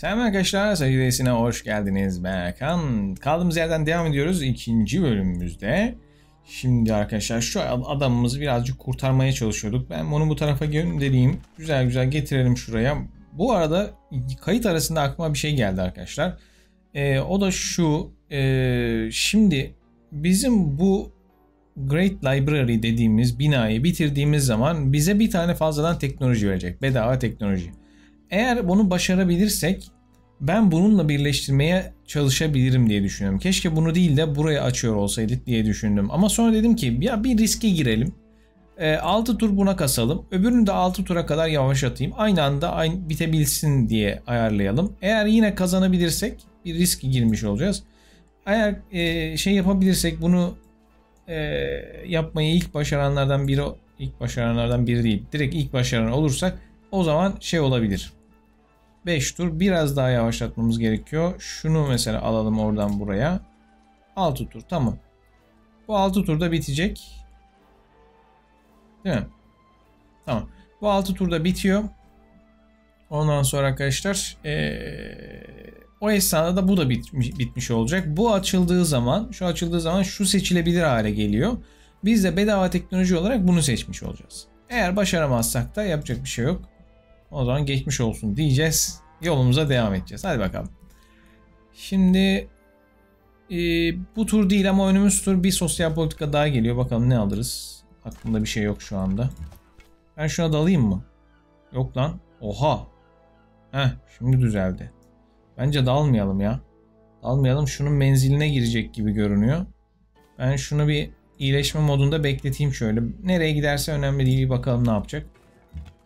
Selam arkadaşlar, Sayıdesine hoş geldiniz. Ben Erkan. Kaldığımız yerden devam ediyoruz ikinci bölümümüzde. Şimdi arkadaşlar şu adamımızı birazcık kurtarmaya çalışıyorduk. Ben onu bu tarafa göndereyim. Güzel güzel getirelim şuraya. Bu arada kayıt arasında aklıma bir şey geldi arkadaşlar. Ee, o da şu. E, şimdi bizim bu Great Library dediğimiz binayı bitirdiğimiz zaman bize bir tane fazladan teknoloji verecek. Bedava teknoloji. Eğer bunu başarabilirsek ben bununla birleştirmeye çalışabilirim diye düşünüyorum. Keşke bunu değil de buraya açıyor olsaydık diye düşündüm. Ama sonra dedim ki ya bir riske girelim. E, 6 tur buna kasalım. Öbürünü de 6 tura kadar yavaşlatayım. Aynı anda aynı bitebilsin diye ayarlayalım. Eğer yine kazanabilirsek bir risk girmiş olacağız. Eğer e, şey yapabilirsek bunu e, yapmayı ilk başaranlardan biri ilk başaranlardan biri değil. Direkt ilk başaran olursak o zaman şey olabilir. 5 tur biraz daha yavaşlatmamız gerekiyor. Şunu mesela alalım oradan buraya. 6 tur tamam. Bu 6 turda bitecek. Değil mi? Tamam. Bu 6 turda bitiyor. Ondan sonra arkadaşlar ee, o esnada da bu da bitmiş, bitmiş olacak. Bu açıldığı zaman şu açıldığı zaman şu seçilebilir hale geliyor. Biz de bedava teknoloji olarak bunu seçmiş olacağız. Eğer başaramazsak da yapacak bir şey yok. O zaman geçmiş olsun diyeceğiz. Yolumuza devam edeceğiz. Hadi bakalım. Şimdi e, bu tur değil ama önümüz tur bir sosyal politika daha geliyor. Bakalım ne alırız. Aklımda bir şey yok şu anda. Ben şuna dalayım mı? Yok lan. Oha. Heh şimdi düzeldi. Bence dalmayalım ya. Dalmayalım. Şunun menziline girecek gibi görünüyor. Ben şunu bir iyileşme modunda bekleteyim şöyle. Nereye giderse önemli değil. Bakalım ne yapacak.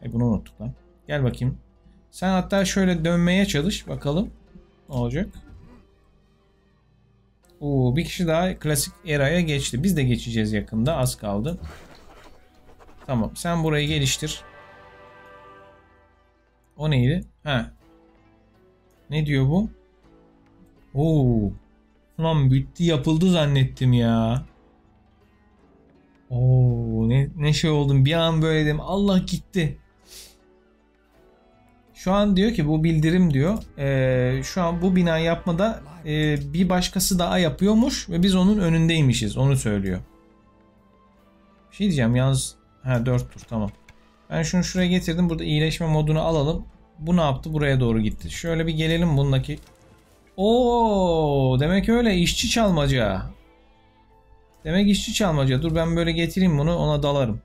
E bunu unuttuk lan. Gel bakayım. Sen hatta şöyle dönmeye çalış. Bakalım. Ne olacak? Oo, bir kişi daha klasik eraya geçti. Biz de geçeceğiz yakında. Az kaldı. Tamam. Sen burayı geliştir. O neydi? Ha. Ne diyor bu? Oo. Lan bitti yapıldı zannettim ya. Oo ne, ne şey oldum bir an böyle dedim Allah gitti. Şu an diyor ki bu bildirim diyor. E, şu an bu bina yapmada e, bir başkası daha yapıyormuş ve biz onun önündeymişiz. Onu söylüyor. Bir şey diyeceğim yalnız. Ha 4 tur tamam. Ben şunu şuraya getirdim. Burada iyileşme modunu alalım. Bu ne yaptı? Buraya doğru gitti. Şöyle bir gelelim bundaki. Oo, demek öyle işçi çalmaca. Demek işçi çalmaca. Dur ben böyle getireyim bunu ona dalarım.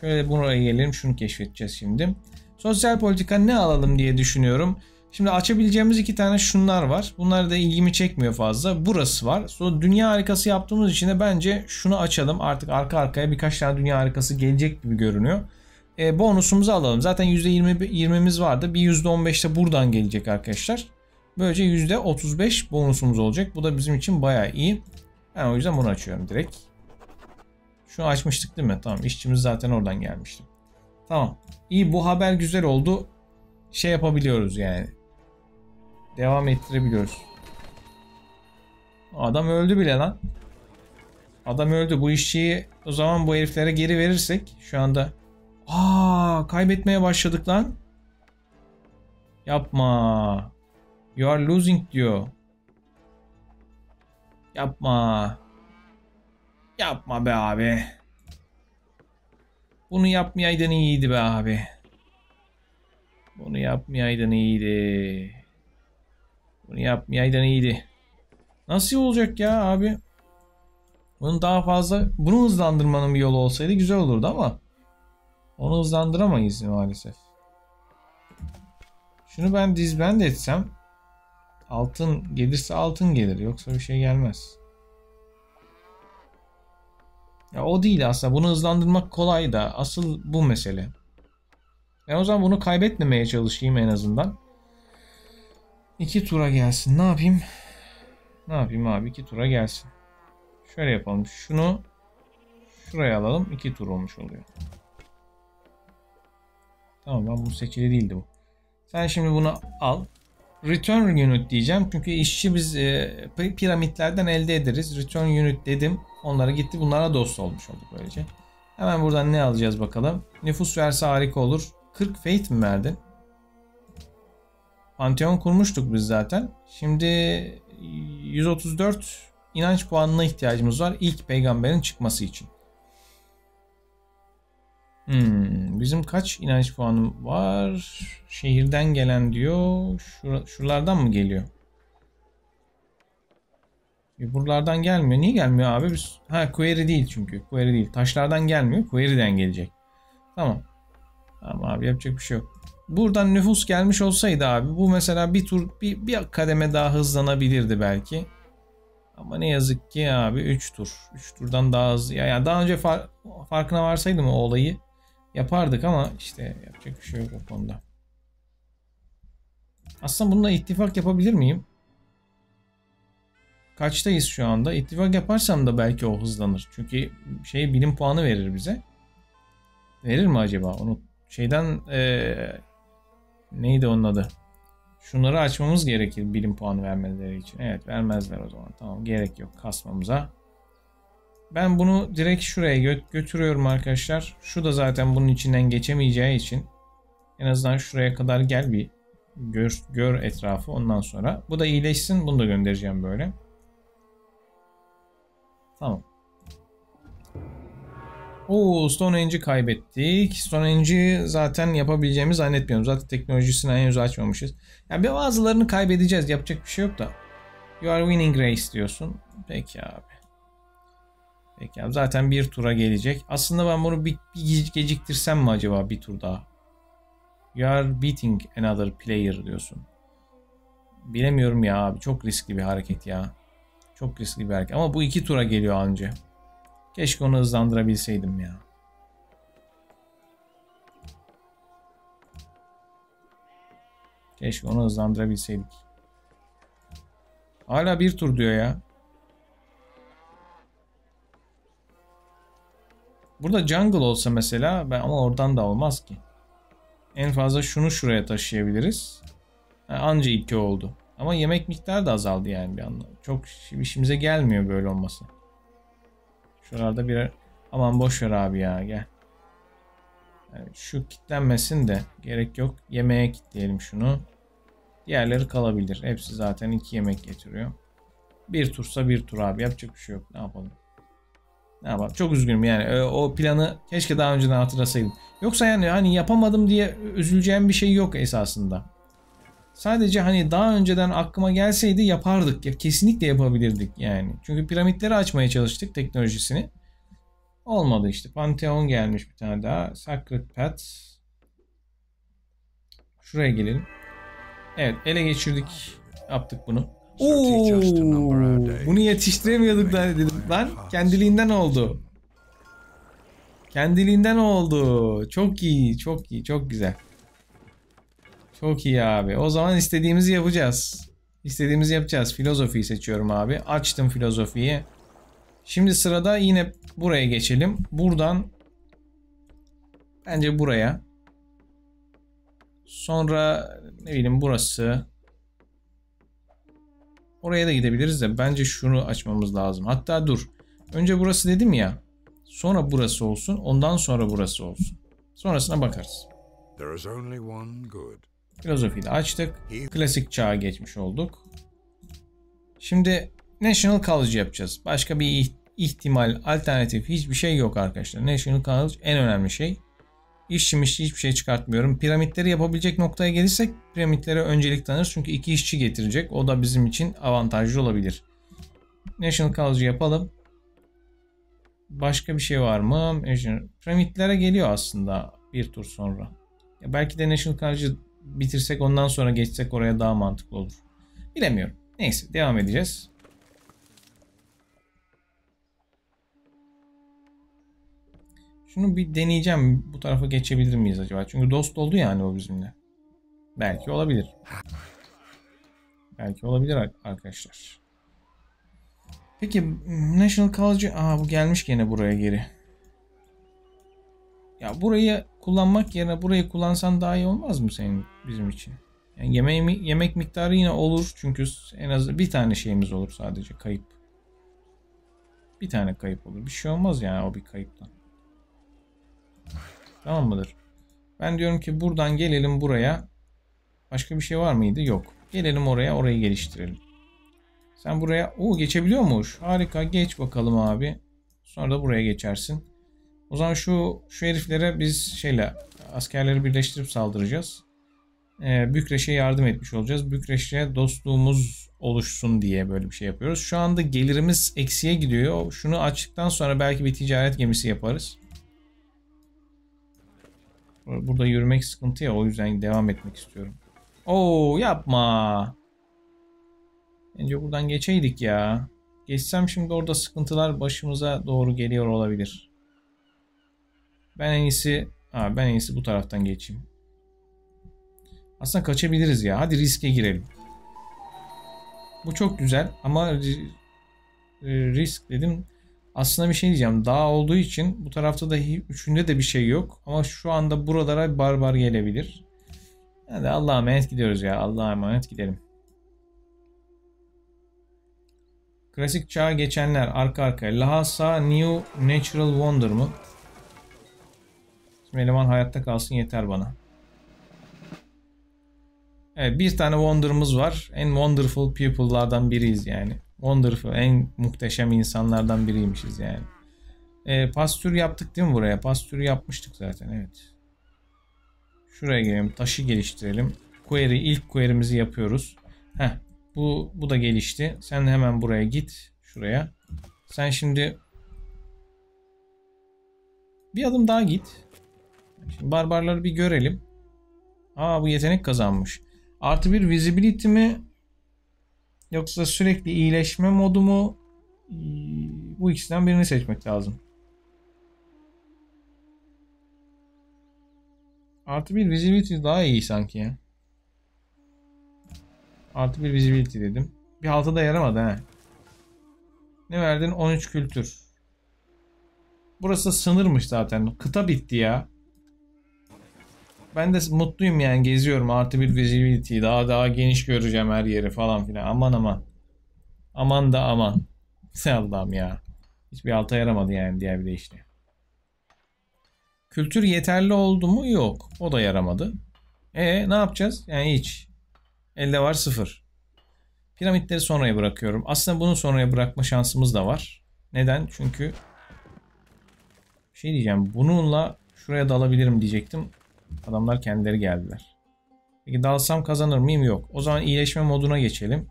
Şöyle buraya gelelim. Şunu keşfedeceğiz şimdi. Sosyal politika ne alalım diye düşünüyorum. Şimdi açabileceğimiz iki tane şunlar var. Bunlar da ilgimi çekmiyor fazla. Burası var. Sonra dünya harikası yaptığımız için de bence şunu açalım. Artık arka arkaya birkaç tane dünya harikası gelecek gibi görünüyor. E, bonusumuzu alalım. Zaten %20, %20'miz vardı. Bir %15 de buradan gelecek arkadaşlar. Böylece %35 bonusumuz olacak. Bu da bizim için baya iyi. Ben o yüzden bunu açıyorum direkt. Şunu açmıştık değil mi? Tamam işçimiz zaten oradan gelmişti. Tamam. İyi bu haber güzel oldu. Şey yapabiliyoruz yani. Devam ettirebiliyoruz. Adam öldü bile lan. Adam öldü. Bu işçiyi o zaman bu heriflere geri verirsek şu anda Aa, kaybetmeye başladık lan. Yapma. You are losing diyor. Yapma. Yapma be abi. Bunu yapmayaydın iyiydi be abi. Bunu yapmayaydın iyiydi. Bunu yapmayaydın iyiydi. Nasıl olacak ya abi? Bunun daha fazla bunu hızlandırmanın bir yolu olsaydı güzel olurdu ama onu hızlandıramayız maalesef. Şunu ben dizbend etsem altın gelirse altın gelir yoksa bir şey gelmez. Ya o değil aslında. Bunu hızlandırmak kolay da. Asıl bu mesele. Ben o zaman bunu kaybetmemeye çalışayım en azından. İki tura gelsin. Ne yapayım? Ne yapayım abi? İki tura gelsin. Şöyle yapalım. Şunu şuraya alalım. İki tur olmuş oluyor. Tamam ben bu seçili değildi bu. Sen şimdi bunu al. Return unit diyeceğim. Çünkü işçi biz e, piramitlerden elde ederiz. Return unit dedim. Onlara gitti. Bunlara dost olmuş olduk böylece. Hemen buradan ne alacağız bakalım. Nüfus verse harika olur. 40 fate mi verdin? Pantheon kurmuştuk biz zaten. Şimdi 134 inanç puanına ihtiyacımız var ilk peygamberin çıkması için. Hmm, bizim kaç inanç puanı var? Şehirden gelen diyor. Şur şuralardan mı geliyor? E buralardan gelmiyor. Niye gelmiyor abi? Biz... Ha query değil çünkü. Query değil. Taşlardan gelmiyor. Query'den gelecek. Tamam. Tamam abi yapacak bir şey yok. Buradan nüfus gelmiş olsaydı abi bu mesela bir tur bir, bir kademe daha hızlanabilirdi belki. Ama ne yazık ki abi 3 tur. 3 turdan daha hızlı. Yani daha önce far, farkına varsaydım o olayı yapardık ama işte yapacak bir şey yok o konuda. Aslında bununla ittifak yapabilir miyim? Kaçtayız şu anda? İttifak yaparsam da belki o hızlanır. Çünkü şey bilim puanı verir bize. Verir mi acaba? Onu şeyden ee, neydi onun adı? Şunları açmamız gerekir bilim puanı vermeleri için. Evet vermezler o zaman. Tamam gerek yok kasmamıza. Ben bunu direkt şuraya gö götürüyorum arkadaşlar. Şu da zaten bunun içinden geçemeyeceği için en azından şuraya kadar gel bir gör, gör etrafı ondan sonra. Bu da iyileşsin. Bunu da göndereceğim böyle. Tamam. Oo Stonehenge'i kaybettik. Stonehenge'i zaten yapabileceğimizi zannetmiyorum. Zaten teknolojisini henüz açmamışız. Yani bazılarını kaybedeceğiz. Yapacak bir şey yok da. You are winning race diyorsun. Peki abi. Peki abi. Zaten bir tura gelecek. Aslında ben bunu bir, bir geciktirsem mi acaba bir tur daha? You are beating another player diyorsun. Bilemiyorum ya abi. Çok riskli bir hareket ya. Çok riskli bir hareket. Ama bu iki tura geliyor anca. Keşke onu hızlandırabilseydim ya. Keşke onu hızlandırabilseydik. Hala bir tur diyor ya. Burada jungle olsa mesela ben ama oradan da olmaz ki. En fazla şunu şuraya taşıyabiliriz. Anca iki oldu. Ama yemek miktarı da azaldı yani bir anda. Çok işimize gelmiyor böyle olması. Şuralarda bir aman boş ver abi ya gel. Şu kitlenmesin de gerek yok. Yemeğe kitleyelim şunu. Diğerleri kalabilir. Hepsi zaten iki yemek getiriyor. Bir tursa bir tur abi. Yapacak bir şey yok. Ne yapalım? Yapalım? Çok üzgünüm yani. O planı keşke daha önceden hatırlasaydım. Yoksa yani hani yapamadım diye üzüleceğim bir şey yok esasında. Sadece hani daha önceden aklıma gelseydi yapardık. Ya kesinlikle yapabilirdik yani. Çünkü piramitleri açmaya çalıştık teknolojisini. Olmadı işte. Pantheon gelmiş bir tane daha. Sacred Path. Şuraya gelelim. Evet ele geçirdik. Yaptık bunu. Oo, bunu yetiştiremiyorduk da dedim. Lan kendiliğinden oldu. Kendiliğinden oldu. Çok iyi, çok iyi, çok güzel. Çok iyi abi. O zaman istediğimizi yapacağız. İstediğimizi yapacağız. Filozofiyi seçiyorum abi. Açtım filozofiyi. Şimdi sırada yine buraya geçelim. Buradan bence buraya. Sonra ne bileyim burası. Oraya da gidebiliriz de bence şunu açmamız lazım. Hatta dur. Önce burası dedim ya. Sonra burası olsun. Ondan sonra burası olsun. Sonrasına bakarız. Filozofiyi de açtık. Klasik çağa geçmiş olduk. Şimdi National College yapacağız. Başka bir ihtimal, alternatif hiçbir şey yok arkadaşlar. National College en önemli şey. İşçimiş hiçbir şey çıkartmıyorum. Piramitleri yapabilecek noktaya gelirsek piramitlere öncelik tanır. Çünkü iki işçi getirecek. O da bizim için avantajlı olabilir. National College yapalım. Başka bir şey var mı? Piramitlere geliyor aslında bir tur sonra. Ya belki de National College'ı bitirsek ondan sonra geçsek oraya daha mantıklı olur. Bilemiyorum. Neyse devam edeceğiz. Şunu bir deneyeceğim. Bu tarafa geçebilir miyiz acaba? Çünkü dost oldu yani o bizimle. Belki olabilir. Belki olabilir arkadaşlar. Peki National College... Aa bu gelmiş gene buraya geri. Ya burayı kullanmak yerine burayı kullansan daha iyi olmaz mı senin bizim için? Yani yemeği, yemek miktarı yine olur çünkü en az bir tane şeyimiz olur sadece kayıp. Bir tane kayıp olur. Bir şey olmaz yani o bir kayıptan. Tamam mıdır? Ben diyorum ki buradan gelelim buraya. Başka bir şey var mıydı? Yok. Gelelim oraya, orayı geliştirelim. Sen buraya, o geçebiliyormuş. Harika, geç bakalım abi. Sonra da buraya geçersin. O zaman şu şu heriflere biz şeyle askerleri birleştirip saldıracağız. Ee, Bükreş'e yardım etmiş olacağız. Bükreş'e dostluğumuz oluşsun diye böyle bir şey yapıyoruz. Şu anda gelirimiz eksiye gidiyor. Şunu açtıktan sonra belki bir ticaret gemisi yaparız. Burada yürümek sıkıntı ya o yüzden devam etmek istiyorum. Oo yapma. Bence buradan geçeydik ya. Geçsem şimdi orada sıkıntılar başımıza doğru geliyor olabilir. Ben en iyisi ha, ben en iyisi bu taraftan geçeyim. Aslında kaçabiliriz ya. Hadi riske girelim. Bu çok güzel ama e, risk dedim. Aslında bir şey diyeceğim. Dağ olduğu için bu tarafta da üçünde de bir şey yok. Ama şu anda buralara barbar gelebilir. Hadi Allah'a emanet gidiyoruz ya. Allah'a emanet gidelim. Klasik çağa geçenler arka arkaya. Lhasa New Natural Wonder mı? Şimdi eleman hayatta kalsın yeter bana. Evet bir tane Wonder'ımız var. En wonderful people'lardan biriyiz yani. Wonderful en muhteşem insanlardan biriymişiz yani. E, pastür yaptık değil mi buraya? Pastür yapmıştık zaten evet. Şuraya gelelim. Taşı geliştirelim. Query ilk query'mizi yapıyoruz. Heh, bu bu da gelişti. Sen hemen buraya git. Şuraya. Sen şimdi bir adım daha git. Şimdi barbarları bir görelim. Aa bu yetenek kazanmış. Artı bir visibility mi? Yoksa sürekli iyileşme modu mu? Bu ikisinden birini seçmek lazım. Artı bir visibility daha iyi sanki ya. Artı bir visibility dedim. Bir halta da yaramadı ha. Ne verdin? 13 kültür. Burası sınırmış zaten. Kıta bitti ya. Ben de mutluyum yani geziyorum. Artı bir visibility. Daha daha geniş göreceğim her yeri falan filan. Aman aman. Aman da aman. Allah'ım ya. Hiçbir alta yaramadı yani diğer bir de işte. Kültür yeterli oldu mu? Yok. O da yaramadı. E ne yapacağız? Yani hiç. Elde var sıfır. Piramitleri sonraya bırakıyorum. Aslında bunu sonraya bırakma şansımız da var. Neden? Çünkü şey diyeceğim. Bununla şuraya dalabilirim diyecektim. Adamlar kendileri geldiler. Peki dalsam kazanır mıyım? Yok. O zaman iyileşme moduna geçelim.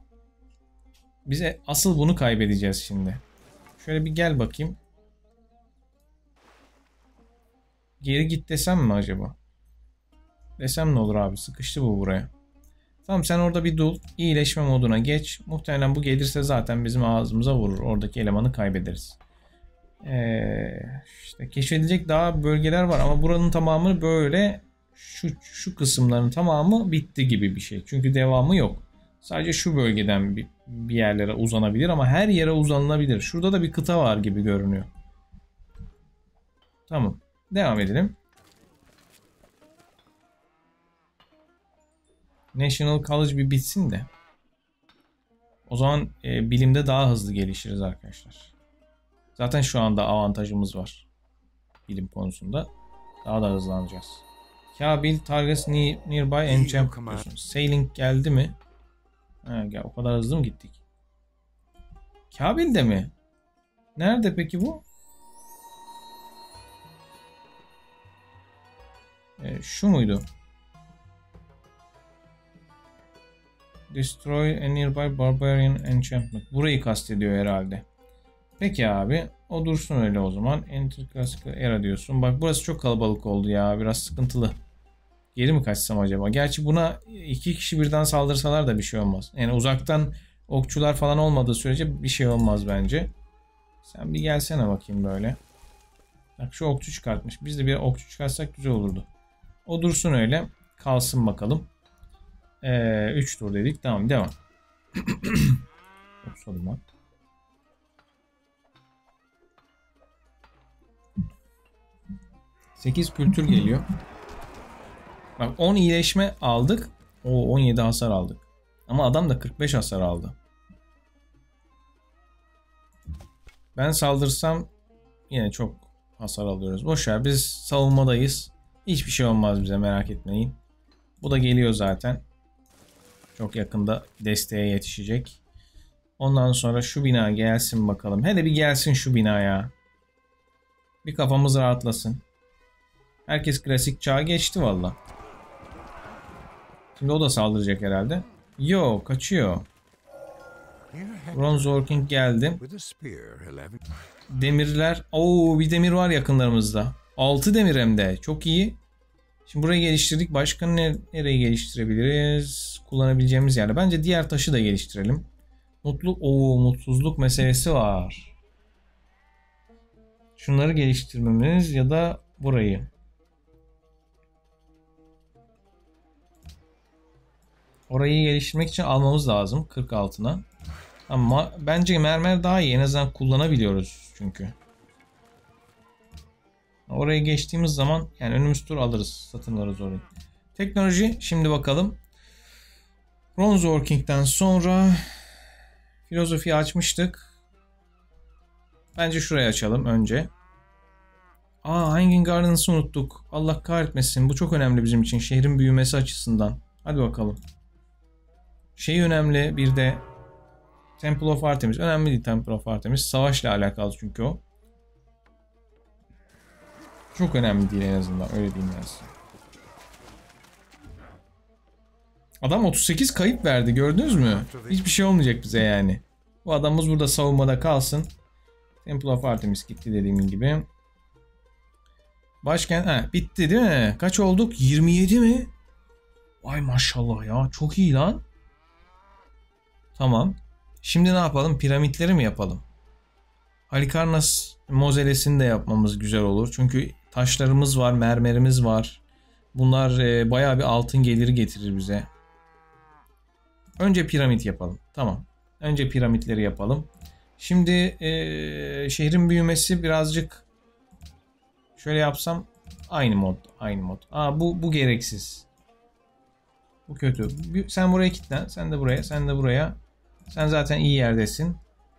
Bize asıl bunu kaybedeceğiz şimdi. Şöyle bir gel bakayım. Geri git desem mi acaba? Desem ne olur abi? Sıkıştı bu buraya. Tamam sen orada bir dul. iyileşme moduna geç. Muhtemelen bu gelirse zaten bizim ağzımıza vurur. Oradaki elemanı kaybederiz. Ee, işte keşfedilecek daha bölgeler var ama buranın tamamı böyle şu, şu kısımların tamamı bitti gibi bir şey. Çünkü devamı yok. Sadece şu bölgeden bir, bir yerlere uzanabilir ama her yere uzanılabilir. Şurada da bir kıta var gibi görünüyor. Tamam. Devam edelim. National College bir bitsin de. O zaman e, bilimde daha hızlı gelişiriz arkadaşlar. Zaten şu anda avantajımız var. Bilim konusunda. Daha da hızlanacağız. Kabil targets nearby enchant Sailing geldi mi? Ha, gel, o kadar hızlı mı gittik? Kabil de mi? Nerede peki bu? E, şu muydu? Destroy a nearby barbarian enchantment. Burayı kastediyor herhalde. Peki abi. O dursun öyle o zaman. Enter Classical Era diyorsun. Bak burası çok kalabalık oldu ya. Biraz sıkıntılı. Geri mi kaçsam acaba? Gerçi buna iki kişi birden saldırsalar da bir şey olmaz. Yani uzaktan okçular falan olmadığı sürece bir şey olmaz bence. Sen bir gelsene bakayım böyle. Bak şu okçu çıkartmış. Biz de bir okçu çıkarsak güzel olurdu. O dursun öyle. Kalsın bakalım. 3 ee, tur dedik. Tamam devam. Sorun var. Sekiz kültür geliyor. Bak 10 iyileşme aldık. O 17 hasar aldık. Ama adam da 45 hasar aldı. Ben saldırsam yine çok hasar alıyoruz. Boşver biz savunmadayız. Hiçbir şey olmaz bize merak etmeyin. Bu da geliyor zaten. Çok yakında desteğe yetişecek. Ondan sonra şu bina gelsin bakalım. Hele bir gelsin şu binaya. Bir kafamız rahatlasın. Herkes klasik çağa geçti valla. Şimdi o da saldıracak herhalde. Yo kaçıyor. Bronze Working geldi. Demirler. Oo bir demir var yakınlarımızda. 6 demir hem de. Çok iyi. Şimdi burayı geliştirdik. Başka ne, nereye geliştirebiliriz? Kullanabileceğimiz yerde. Bence diğer taşı da geliştirelim. Mutluluk, o mutsuzluk meselesi var. Şunları geliştirmemiz ya da burayı. Orayı geliştirmek için almamız lazım 40 altına. Ama bence mermer daha iyi. En azından kullanabiliyoruz çünkü. Oraya geçtiğimiz zaman yani önümüz tur alırız. Satın alırız orayı. Teknoloji şimdi bakalım. Bronze Working'den sonra filozofi açmıştık. Bence şurayı açalım önce. Aa Hanging Gardens'ı unuttuk. Allah kahretmesin. Bu çok önemli bizim için. Şehrin büyümesi açısından. Hadi bakalım. Şey önemli bir de Temple of Artemis. Önemli değil Temple of Artemis. Savaşla alakalı çünkü o. Çok önemli değil en azından. Öyle diyeyim ben size. Adam 38 kayıp verdi gördünüz mü? Hiçbir şey olmayacak bize yani. Bu adamımız burada savunmada kalsın. Temple of Artemis gitti dediğim gibi. Başkent ha, bitti değil mi? Kaç olduk? 27 mi? Vay maşallah ya çok iyi lan. Tamam. Şimdi ne yapalım? Piramitleri mi yapalım? Halikarnas mozelesini de yapmamız güzel olur. Çünkü taşlarımız var, mermerimiz var. Bunlar e, bayağı bir altın geliri getirir bize. Önce piramit yapalım. Tamam. Önce piramitleri yapalım. Şimdi e, şehrin büyümesi birazcık şöyle yapsam aynı mod. Aynı mod. Aa bu bu gereksiz. Bu kötü. Sen buraya kilitlen. Sen de buraya. Sen de buraya. Sen zaten iyi yerdesin.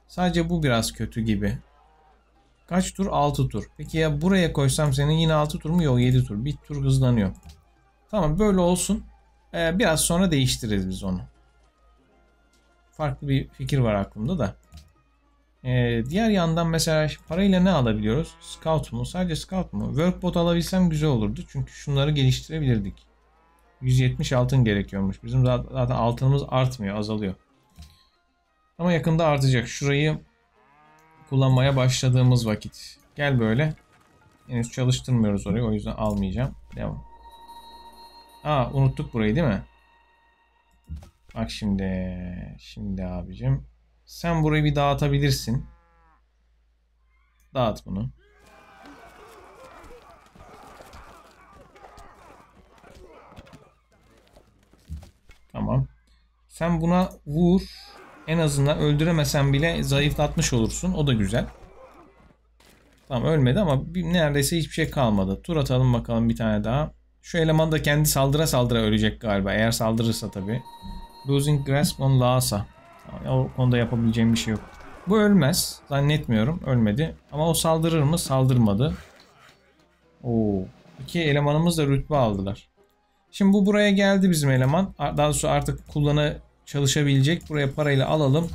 Sadece bu biraz kötü gibi. Kaç tur? 6 tur. Peki ya buraya koysam senin yine 6 tur mu? Yok 7 tur. Bir tur hızlanıyor. Tamam böyle olsun. Ee, biraz sonra değiştiririz biz onu. Farklı bir fikir var aklımda da. Ee, diğer yandan mesela parayla ne alabiliyoruz? Scout mu? Sadece Scout mu? Workbot alabilsem güzel olurdu. Çünkü şunları geliştirebilirdik. 170 altın gerekiyormuş. Bizim zaten altınımız artmıyor, azalıyor. Ama yakında artacak. Şurayı kullanmaya başladığımız vakit. Gel böyle. Henüz çalıştırmıyoruz orayı. O yüzden almayacağım. Devam. Aa unuttuk burayı değil mi? Bak şimdi. Şimdi abicim. Sen burayı bir dağıtabilirsin. Dağıt bunu. Tamam. Sen buna vur. En azından öldüremesen bile zayıflatmış olursun. O da güzel. Tamam ölmedi ama neredeyse hiçbir şey kalmadı. Tur atalım bakalım bir tane daha. Şu eleman da kendi saldıra saldıra ölecek galiba. Eğer saldırırsa tabii. Losing grasp on Lhasa. O konuda yapabileceğim bir şey yok. Bu ölmez. Zannetmiyorum. Ölmedi. Ama o saldırır mı? Saldırmadı. Oo. İki elemanımız da rütbe aldılar. Şimdi bu buraya geldi bizim eleman. Daha doğrusu artık kullanı çalışabilecek. Buraya parayla alalım.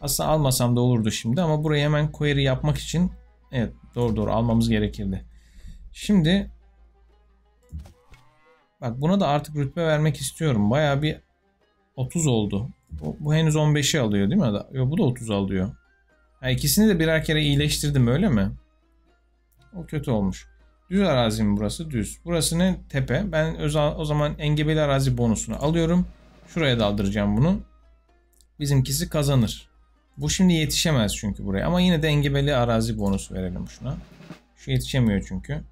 Aslında almasam da olurdu şimdi ama buraya hemen query yapmak için evet doğru doğru almamız gerekirdi. Şimdi bak buna da artık rütbe vermek istiyorum. Baya bir 30 oldu. Bu, bu henüz 15'i alıyor değil mi? Yok bu da 30 alıyor. Ha, ikisini de birer kere iyileştirdim öyle mi? O kötü olmuş. Düz arazi mi burası? Düz. Burası ne? Tepe. Ben o zaman engebeli arazi bonusunu alıyorum. Şuraya daldıracağım bunu. Bizimkisi kazanır. Bu şimdi yetişemez çünkü buraya. Ama yine de engebeli arazi bonus verelim şuna. Şu yetişemiyor çünkü.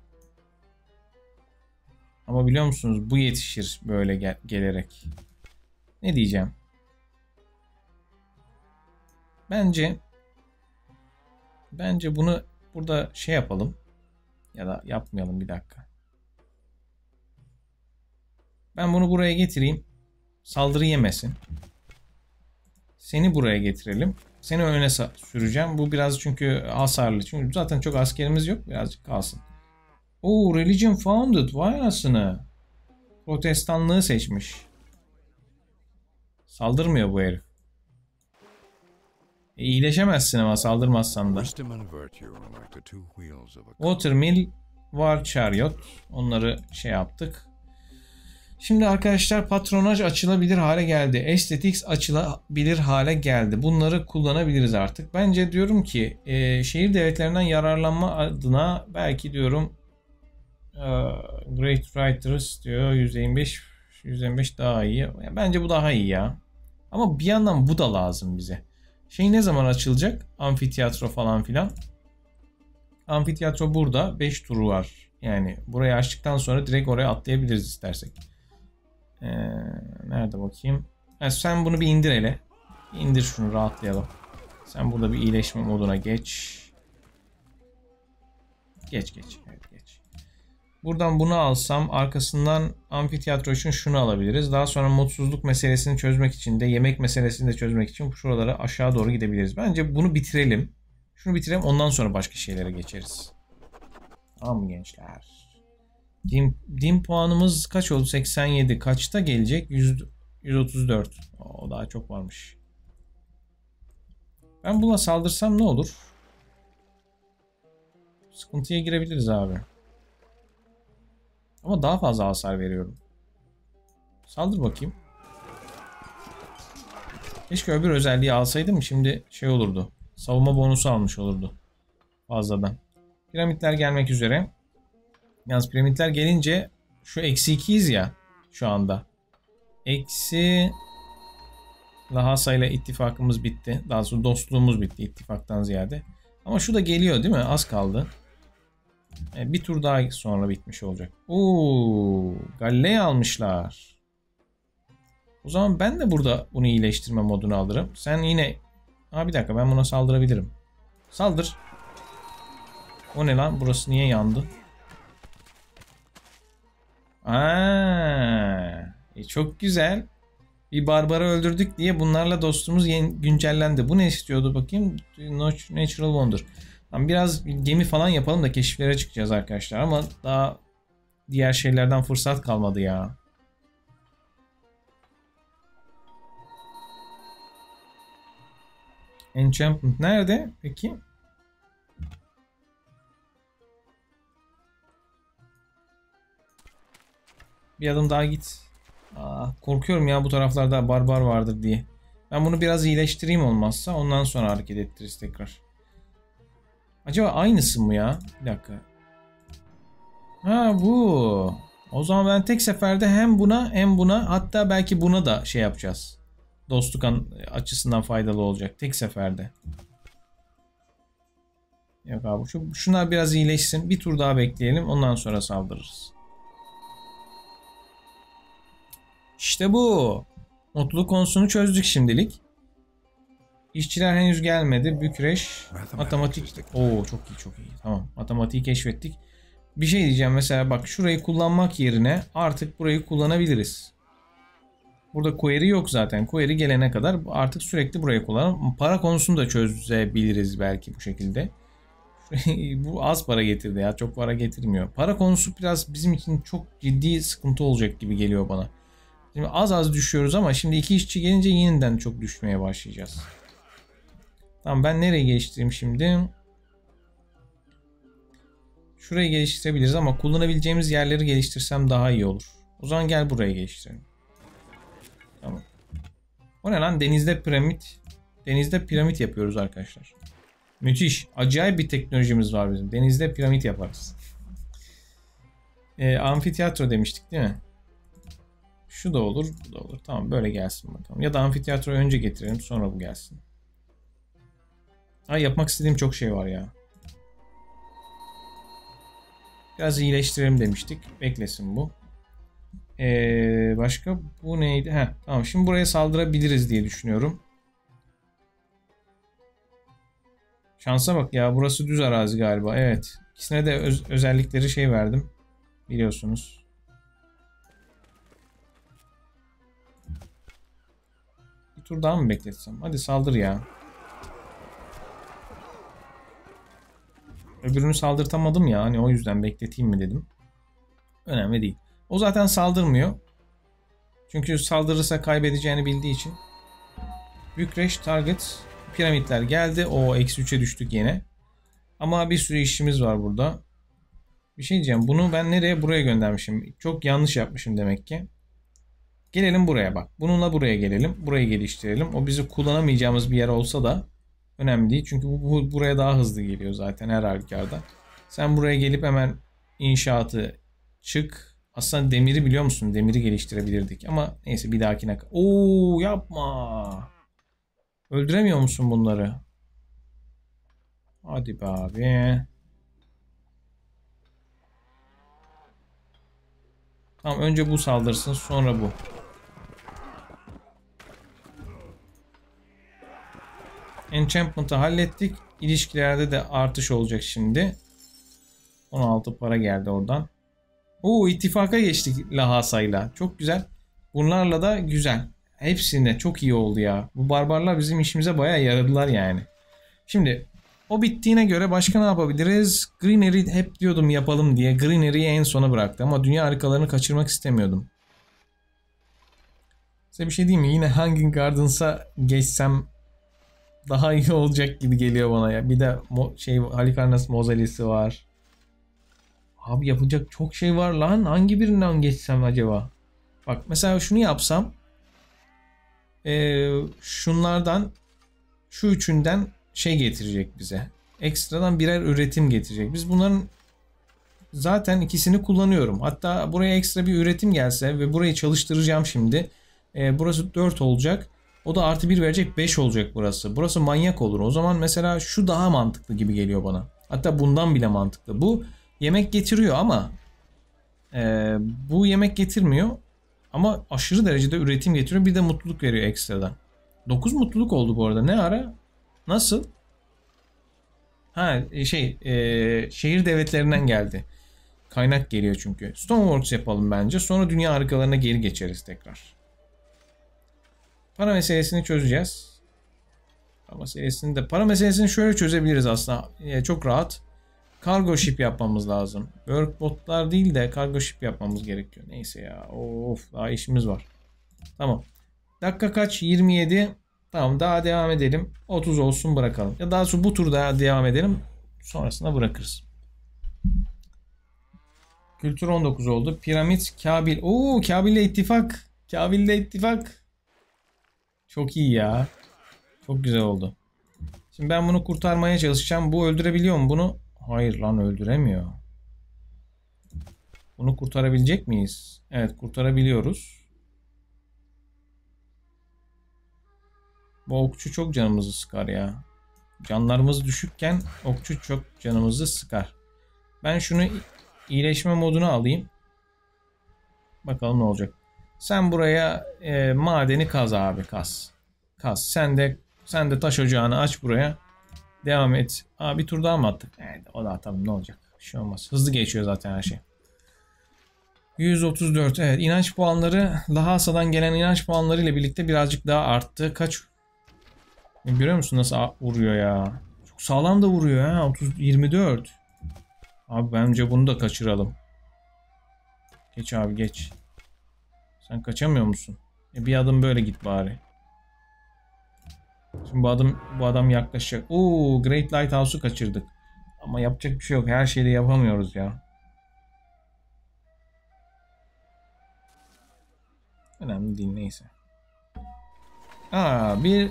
Ama biliyor musunuz bu yetişir böyle gel gelerek. Ne diyeceğim? Bence bence bunu burada şey yapalım. Ya da yapmayalım bir dakika. Ben bunu buraya getireyim. Saldırı yemesin. Seni buraya getirelim. Seni öne süreceğim. Bu biraz çünkü hasarlı. Çünkü zaten çok askerimiz yok. Birazcık kalsın. Oo religion founded. Vay anasını. Protestanlığı seçmiş. Saldırmıyor bu herif. E, iyileşemezsin ama saldırmazsan da. Watermill var Chariot. Onları şey yaptık. Şimdi arkadaşlar patronaj açılabilir hale geldi. Aesthetics açılabilir hale geldi. Bunları kullanabiliriz artık. Bence diyorum ki e, şehir devletlerinden yararlanma adına belki diyorum e, Great Writers diyor 125 125 daha iyi. Bence bu daha iyi ya. Ama bir yandan bu da lazım bize. Şey ne zaman açılacak? Amfiteyatro falan filan. Amfiteyatro burada. 5 turu var. Yani burayı açtıktan sonra direkt oraya atlayabiliriz istersek. Ee, nerede bakayım? Ha, sen bunu bir indir hele. İndir şunu rahatlayalım. Sen burada bir iyileşme moduna geç. Geç geç. Evet geç. Buradan bunu alsam arkasından amfiteyatro için şunu alabiliriz. Daha sonra mutsuzluk meselesini çözmek için de yemek meselesini de çözmek için şuralara aşağı doğru gidebiliriz. Bence bunu bitirelim. Şunu bitirelim ondan sonra başka şeylere geçeriz. Tamam mı gençler? Dim, dim puanımız kaç oldu? 87. Kaçta gelecek? 100, 134. O daha çok varmış. Ben buna saldırsam ne olur? Sıkıntıya girebiliriz abi. Ama daha fazla hasar veriyorum. Saldır bakayım. Keşke öbür özelliği alsaydım şimdi şey olurdu. Savunma bonusu almış olurdu. Fazladan. Piramitler gelmek üzere. Yalnız piramitler gelince şu eksi 2'yiz ya şu anda. Eksi Lahasa ile ittifakımız bitti. Daha sonra dostluğumuz bitti ittifaktan ziyade. Ama şu da geliyor değil mi? Az kaldı. E, bir tur daha sonra bitmiş olacak. Oo, Galilei almışlar. O zaman ben de burada bunu iyileştirme modunu alırım. Sen yine... Ha bir dakika ben buna saldırabilirim. Saldır. O ne lan? Burası niye yandı? Aa, e çok güzel. Bir barbara öldürdük diye bunlarla dostluğumuz yeni, güncellendi. Bu ne istiyordu bakayım? Natural Wonder. Tamam, biraz gemi falan yapalım da keşiflere çıkacağız arkadaşlar ama daha diğer şeylerden fırsat kalmadı ya. Enchantment nerede peki? Bir adım daha git. Aa, korkuyorum ya bu taraflarda barbar vardır diye. Ben bunu biraz iyileştireyim olmazsa ondan sonra hareket ettiririz tekrar. Acaba aynısı mı ya? Bir dakika. Ha bu. O zaman ben tek seferde hem buna hem buna hatta belki buna da şey yapacağız. Dostluk açısından faydalı olacak. Tek seferde. Yok abi şu, şunlar biraz iyileşsin. Bir tur daha bekleyelim. Ondan sonra saldırırız. İşte bu. Mutluluk konusunu çözdük şimdilik. İşçiler henüz gelmedi. Bükreş, matematik. Oo çok iyi çok iyi. Tamam. Matematiği keşfettik. Bir şey diyeceğim mesela bak şurayı kullanmak yerine artık burayı kullanabiliriz. Burada query yok zaten. Query gelene kadar artık sürekli burayı kullanalım. Para konusunu da çözebiliriz belki bu şekilde. bu az para getirdi ya. Çok para getirmiyor. Para konusu biraz bizim için çok ciddi sıkıntı olacak gibi geliyor bana. Şimdi az az düşüyoruz ama şimdi iki işçi gelince yeniden çok düşmeye başlayacağız. Tamam ben nereye geliştireyim şimdi? Şurayı geliştirebiliriz ama kullanabileceğimiz yerleri geliştirsem daha iyi olur. O zaman gel buraya geliştirelim. Tamam. O ne lan? Denizde piramit. Denizde piramit yapıyoruz arkadaşlar. Müthiş. Acayip bir teknolojimiz var bizim. Denizde piramit yaparız. E, amfiteyatro demiştik değil mi? Şu da olur, bu da olur. Tamam böyle gelsin bakalım. Ya da amfiteyatro önce getirelim sonra bu gelsin. Ay yapmak istediğim çok şey var ya. Biraz iyileştirelim demiştik. Beklesin bu. Ee, başka bu neydi? Heh, tamam şimdi buraya saldırabiliriz diye düşünüyorum. Şansa bak ya burası düz arazi galiba. Evet. İkisine de öz özellikleri şey verdim. Biliyorsunuz. Bir tur daha mı bekletsem? Hadi saldır ya. Öbürünü saldırtamadım ya hani o yüzden bekleteyim mi dedim. Önemli değil. O zaten saldırmıyor. Çünkü saldırırsa kaybedeceğini bildiği için Bükreş, target, piramitler geldi. O eksi 3'e düştük yine. Ama bir sürü işimiz var burada. Bir şey diyeceğim. Bunu ben nereye? Buraya göndermişim. Çok yanlış yapmışım demek ki. Gelelim buraya bak. Bununla buraya gelelim. Burayı geliştirelim. O bizi kullanamayacağımız bir yer olsa da önemli değil. Çünkü bu, bu buraya daha hızlı geliyor zaten her halükarda. Sen buraya gelip hemen inşaatı çık. Aslında demiri biliyor musun? Demiri geliştirebilirdik. Ama neyse bir dahakine. Oo yapma. Öldüremiyor musun bunları? Hadi be abi. Tamam önce bu saldırsın sonra bu. Enchantment'ı hallettik. İlişkilerde de artış olacak şimdi. 16 para geldi oradan. Oo ittifaka geçtik Lahasa'yla. Çok güzel. Bunlarla da güzel. Hepsinde çok iyi oldu ya. Bu barbarlar bizim işimize bayağı yaradılar yani. Şimdi o bittiğine göre başka ne yapabiliriz? Greenery hep diyordum yapalım diye. Greenery'yi en sona bıraktı ama dünya harikalarını kaçırmak istemiyordum. Size bir şey diyeyim mi? Yine Hanging Gardens'a geçsem daha iyi olacak gibi geliyor bana ya. Bir de mo- şey Halikarnas Mozalisi var. Abi yapacak çok şey var lan. Hangi birinden geçsem acaba? Bak mesela şunu yapsam. Ee, şunlardan şu üçünden şey getirecek bize. Ekstradan birer üretim getirecek. Biz bunların zaten ikisini kullanıyorum. Hatta buraya ekstra bir üretim gelse ve burayı çalıştıracağım şimdi. Ee, burası 4 olacak. O da artı 1 verecek 5 olacak burası. Burası manyak olur. O zaman mesela şu daha mantıklı gibi geliyor bana. Hatta bundan bile mantıklı. Bu yemek getiriyor ama e, bu yemek getirmiyor. Ama aşırı derecede üretim getiriyor. Bir de mutluluk veriyor ekstradan. 9 mutluluk oldu bu arada. Ne ara? Nasıl? Ha şey e, şehir devletlerinden geldi. Kaynak geliyor çünkü. Stoneworks yapalım bence. Sonra dünya harikalarına geri geçeriz tekrar. Para meselesini çözeceğiz. Para meselesini de para meselesini şöyle çözebiliriz aslında. E, çok rahat. Cargo ship yapmamız lazım. Workbotlar değil de cargo ship yapmamız gerekiyor. Neyse ya. Of daha işimiz var. Tamam. Dakika kaç? 27. Tamam daha devam edelim. 30 olsun bırakalım. Ya daha sonra bu turda devam edelim. Sonrasında bırakırız. Kültür 19 oldu. Piramit, Kabil. Oo Kabil'le ittifak. Kabil'le ittifak. Çok iyi ya. Çok güzel oldu. Şimdi ben bunu kurtarmaya çalışacağım. Bu öldürebiliyor mu bunu? Hayır lan öldüremiyor. Bunu kurtarabilecek miyiz? Evet kurtarabiliyoruz. Bu okçu çok canımızı sıkar ya. Canlarımız düşükken okçu çok canımızı sıkar. Ben şunu iyileşme moduna alayım. Bakalım ne olacak. Sen buraya e, madeni kaz abi kaz. Kaz. Sen de sen de taş ocağını aç buraya. Devam et. Aa bir tur daha mı attık? Evet, o da atalım ne olacak? Bir şey olmaz. Hızlı geçiyor zaten her şey. 134. Evet inanç puanları Lahasa'dan gelen inanç puanları ile birlikte birazcık daha arttı. Kaç? Görüyor musun nasıl vuruyor ya? Çok sağlam da vuruyor ha. 30 24. Abi bence bunu da kaçıralım. Geç abi geç. Sen kaçamıyor musun? E bir adım böyle git bari. Şimdi bu adam bu adam yaklaşacak. Oo, Great Lighthouse'u kaçırdık. Ama yapacak bir şey yok. Her şeyi de yapamıyoruz ya. Önemli değil neyse. Aa, bir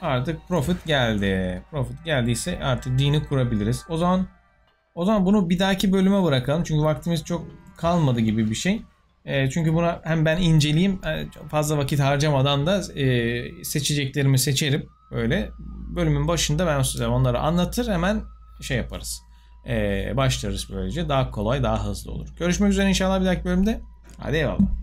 artık profit geldi. Profit geldiyse artık dini kurabiliriz. O zaman o zaman bunu bir dahaki bölüme bırakalım. Çünkü vaktimiz çok kalmadı gibi bir şey. E, çünkü buna hem ben inceleyeyim e, fazla vakit harcamadan da e, seçeceklerimi seçerim. Böyle bölümün başında ben size onları anlatır hemen şey yaparız. E, başlarız böylece daha kolay daha hızlı olur. Görüşmek üzere inşallah bir dahaki bölümde. Hadi eyvallah.